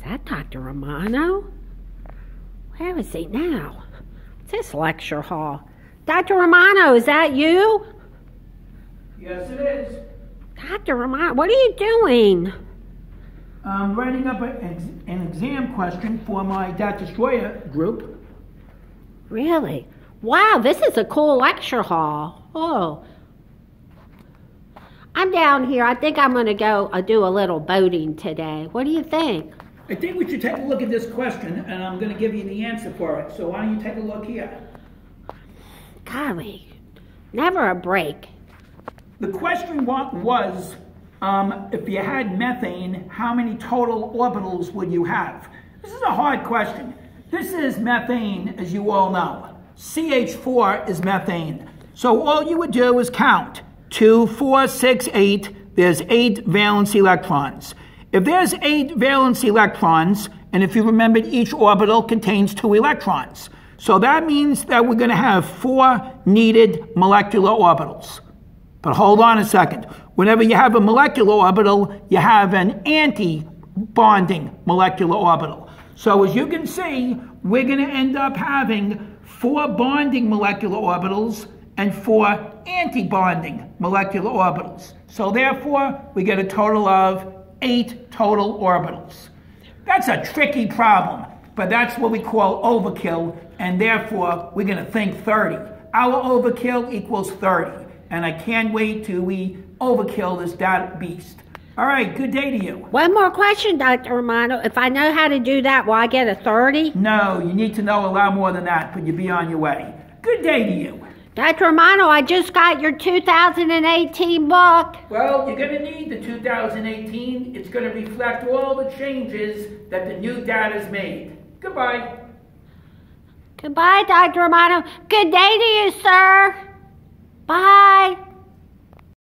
Is that Dr. Romano? Where is he now? It's this lecture hall. Dr. Romano, is that you? Yes, it is. Dr. Romano, what are you doing? I'm writing up an exam question for my DAT Destroyer group. Really? Wow, this is a cool lecture hall. Oh. I'm down here. I think I'm going to go uh, do a little boating today. What do you think? I think we should take a look at this question, and I'm going to give you the answer for it. So why don't you take a look here? Golly, never a break. The question was, um, if you had methane, how many total orbitals would you have? This is a hard question. This is methane, as you all know. CH4 is methane. So all you would do is count. Two, four, six, eight. There's eight valence electrons. If there's eight valence electrons, and if you remember, each orbital contains two electrons. So that means that we're going to have four needed molecular orbitals. But hold on a second. Whenever you have a molecular orbital, you have an anti-bonding molecular orbital. So as you can see, we're going to end up having four bonding molecular orbitals and four anti-bonding molecular orbitals. So therefore, we get a total of eight total orbitals. That's a tricky problem, but that's what we call overkill, and therefore we're going to think 30. Our overkill equals 30, and I can't wait till we overkill this DAT beast. All right, good day to you. One more question, Dr. Romano. If I know how to do that, will I get a 30? No, you need to know a lot more than that, but you'll be on your way. Good day to you. Dr. Romano, I just got your 2018 book. Well, you're going to need the 2018. It's going to reflect all the changes that the new DAT's made. Goodbye. Goodbye, Dr. Romano. Good day to you, sir. Bye.